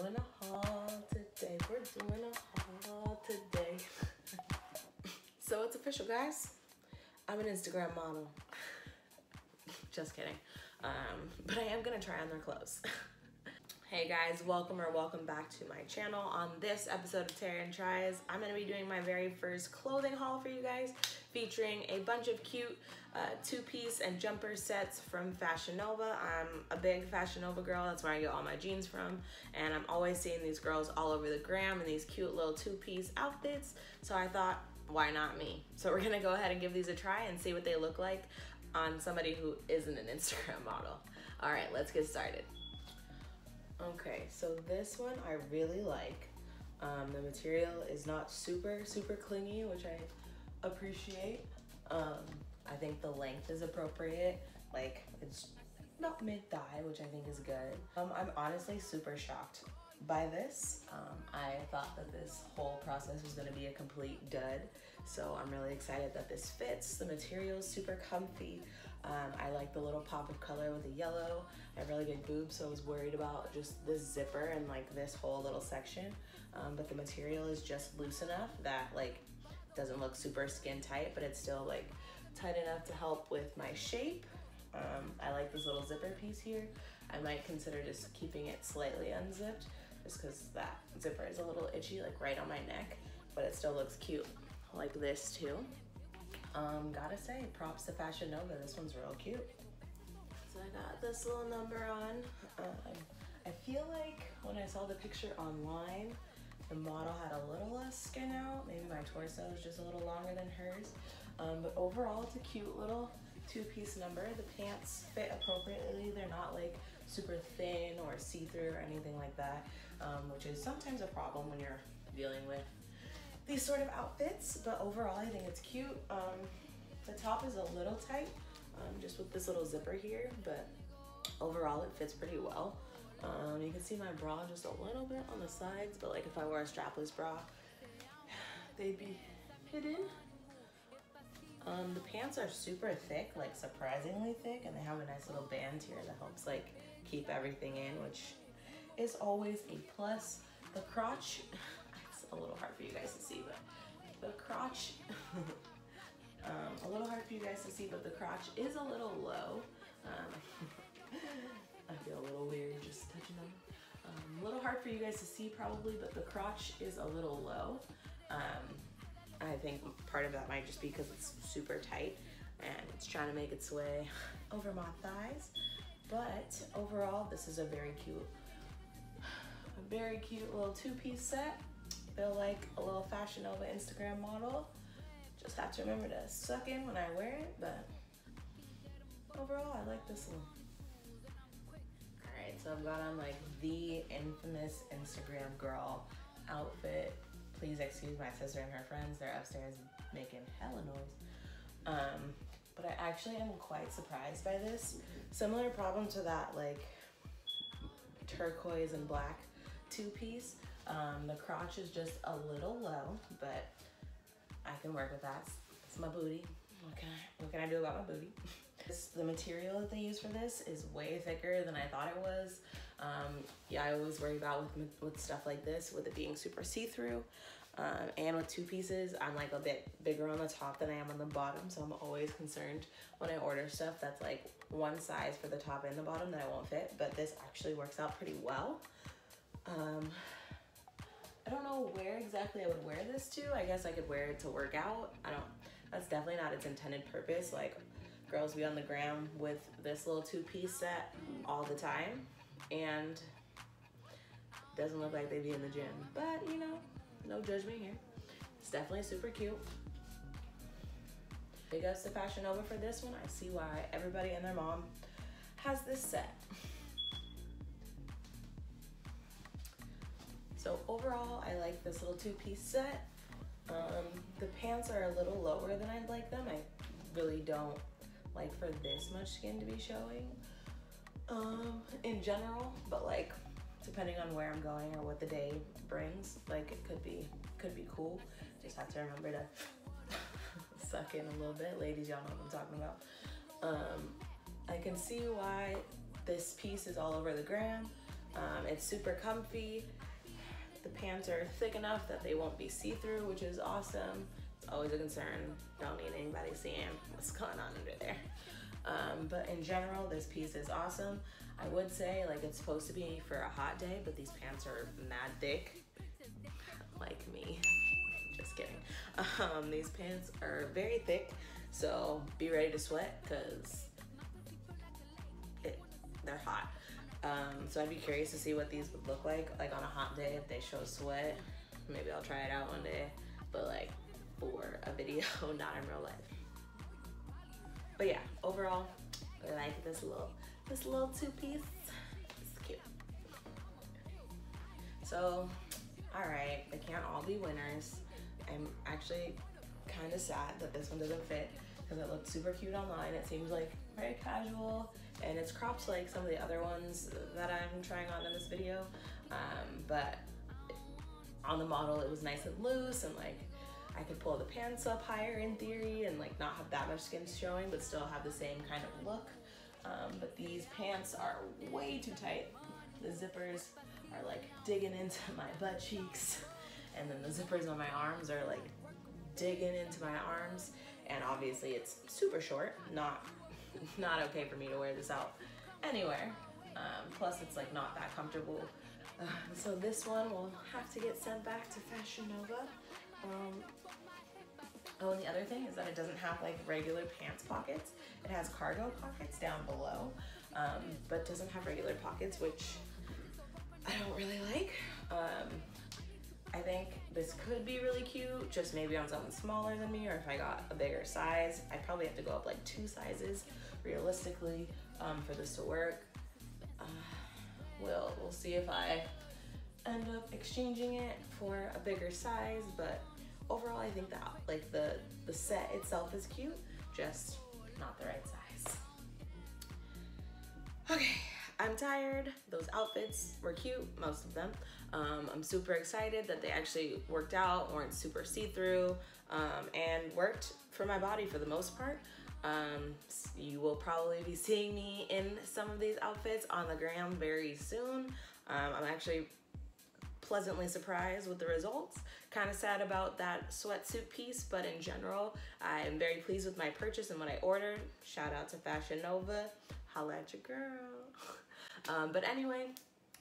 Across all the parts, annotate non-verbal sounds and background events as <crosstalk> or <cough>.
doing a haul today. We're doing a haul today. <laughs> so it's official, guys. I'm an Instagram model. <laughs> Just kidding. Um, but I am gonna try on their clothes. <laughs> hey guys, welcome or welcome back to my channel. On this episode of Taryn Tries, I'm gonna be doing my very first clothing haul for you guys, featuring a bunch of cute uh, two-piece and jumper sets from Fashion Nova. I'm a big Fashion Nova girl, that's where I get all my jeans from, and I'm always seeing these girls all over the gram in these cute little two-piece outfits, so I thought, why not me? So we're gonna go ahead and give these a try and see what they look like on somebody who isn't an Instagram <laughs> model. All right, let's get started. Okay, so this one I really like. Um, the material is not super, super clingy, which I appreciate. Um, I think the length is appropriate. Like, it's not mid-thigh, which I think is good. Um, I'm honestly super shocked by this. Um, I thought that this whole process was gonna be a complete dud. So I'm really excited that this fits. The material is super comfy. Um, I like the little pop of color with the yellow. I have really big boobs, so I was worried about just this zipper and like this whole little section. Um, but the material is just loose enough that like doesn't look super skin tight, but it's still like tight enough to help with my shape. Um, I like this little zipper piece here. I might consider just keeping it slightly unzipped just because that zipper is a little itchy, like right on my neck, but it still looks cute like this too. Um, gotta say, props to Fashion Nova. This one's real cute. So I got this little number on. Um, I feel like when I saw the picture online, the model had a little less skin out. Maybe my torso is just a little longer than hers. Um, but overall, it's a cute little two-piece number. The pants fit appropriately. They're not like super thin or see-through or anything like that, um, which is sometimes a problem when you're dealing with these sort of outfits. But overall, I think it's cute. Um, the top is a little tight, um, just with this little zipper here, but overall it fits pretty well. Um, you can see my bra just a little bit on the sides, but like if I wore a strapless bra, <sighs> they'd be hidden. Um, the pants are super thick, like surprisingly thick, and they have a nice little band here that helps like keep everything in, which is always a plus. The crotch, <laughs> it's a little hard for you guys to see, but the crotch, <laughs> um, a little hard for you guys to see, but the crotch is a little low. Um, <laughs> for you guys to see probably, but the crotch is a little low. Um, I think part of that might just be because it's super tight and it's trying to make its way <laughs> over my thighs. But overall, this is a very cute, a very cute little two-piece set. Feel like a little Fashion Nova Instagram model. Just have to remember to suck in when I wear it, but overall, I like this one. I've got on like the infamous Instagram girl outfit please excuse my sister and her friends. They're upstairs making hella noise. Um, but I actually am quite surprised by this. Similar problem to that like turquoise and black two-piece. Um, the crotch is just a little low, but I can work with that. It's my booty. What can I, what can I do about my booty? <laughs> This, the material that they use for this is way thicker than I thought it was. Um, yeah, I always worry about with, with stuff like this, with it being super see-through. Um, and with two pieces, I'm like a bit bigger on the top than I am on the bottom. So I'm always concerned when I order stuff that's like one size for the top and the bottom that I won't fit. But this actually works out pretty well. Um, I don't know where exactly I would wear this to. I guess I could wear it to work out. I don't, that's definitely not its intended purpose. Like girls be on the gram with this little two piece set all the time and doesn't look like they be in the gym. But you know, no judgment here. It's definitely super cute. Big ups to Fashion Nova for this one. I see why everybody and their mom has this set. So overall, I like this little two-piece set. Um, the pants are a little lower than I'd like them. I really don't like for this much skin to be showing um, in general, but like depending on where I'm going or what the day brings, like it could be could be cool. Just have to remember to <laughs> suck in a little bit. Ladies, y'all know what I'm talking about. Um, I can see why this piece is all over the gram. Um, it's super comfy. The pants are thick enough that they won't be see-through, which is awesome. Always a concern. Don't need anybody seeing what's going on under there. Um, but in general, this piece is awesome. I would say like it's supposed to be for a hot day, but these pants are mad thick, like me. Just kidding. Um, these pants are very thick, so be ready to sweat because they're hot. Um, so I'd be curious to see what these would look like, like on a hot day if they show sweat. Maybe I'll try it out one day, but like for a video, <laughs> not in real life. But yeah, overall, I like this little, this little two piece. It's cute. So, all right, they can't all be winners. I'm actually kind of sad that this one doesn't fit because it looked super cute online. It seems like very casual and it's cropped like some of the other ones that I'm trying on in this video. Um, but on the model, it was nice and loose and like I could pull the pants up higher in theory and like not have that much skin showing, but still have the same kind of look. Um, but these pants are way too tight. The zippers are like digging into <laughs> my butt cheeks. And then the zippers on my arms are like digging into my arms. And obviously it's super short, not <laughs> not okay for me to wear this out anywhere. Um, plus it's like not that comfortable. Uh, so this one will have to get sent back to Fashion Nova. Um, oh, and the other thing is that it doesn't have like regular pants pockets. It has cargo pockets down below, um, but doesn't have regular pockets, which I don't really like. Um, I think this could be really cute, just maybe on someone smaller than me, or if I got a bigger size. I'd probably have to go up like two sizes realistically um, for this to work. Uh, we'll, we'll see if I end up exchanging it for a bigger size, but overall I think that like the, the set itself is cute, just not the right size. Okay, I'm tired. Those outfits were cute, most of them. Um, I'm super excited that they actually worked out, weren't super see-through, um, and worked for my body for the most part. Um, you will probably be seeing me in some of these outfits on the gram very soon. Um, I'm actually pleasantly surprised with the results. Kind of sad about that sweatsuit piece, but in general, I am very pleased with my purchase and what I ordered. Shout out to Fashion Nova. Holla at your girl. <laughs> um, but anyway,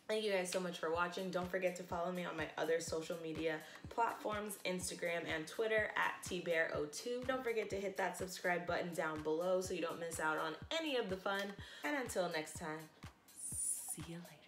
Thank you guys so much for watching. Don't forget to follow me on my other social media platforms, Instagram and Twitter at teebare02. Don't forget to hit that subscribe button down below so you don't miss out on any of the fun. And until next time, see you later.